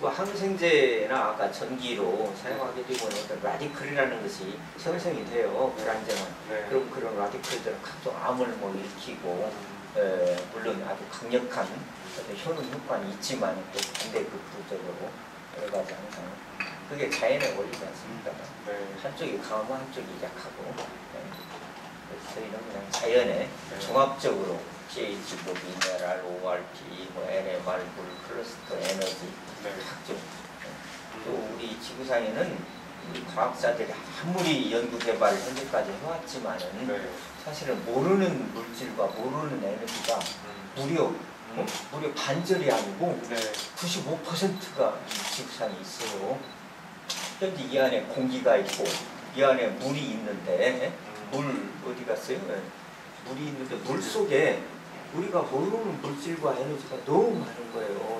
그 항생제나 아까 전기로 사용하게 되면 어떤 라디클이라는 것이 형성이 돼요. 불안정한. 네. 그럼 그런 라디클들은 각종 암을 뭐 일으키고 에, 물론 아주 강력한 어떤 효능 효과는 있지만 또 반대극부적으로 여러 가지 항상 그게 자연의 원리지 않습니까? 네. 한쪽이 강하고 한쪽이 약하고 네. 그래서 저희는 그냥 자연의 네. 종합적으로 pH, 뭐 미네랄, ORT, 뭐 NMR, 물, 클러스터, 에너지 네. 각종 또 우리 지구상에는 우리 과학자들이 아무리 연구 개발을 현재까지 해왔지만은 네. 사실은 모르는 물질과 모르는 에너지가 음. 무려 어? 무려 반절이 아니고 네. 95%가 지구상에 있어요. 현재 이 안에 공기가 있고 이 안에 물이 있는데 물 어디 갔어요? 예. 물이 있는데 물 속에 우리가 모르는 물질과 에너지가 너무 많은 거예요.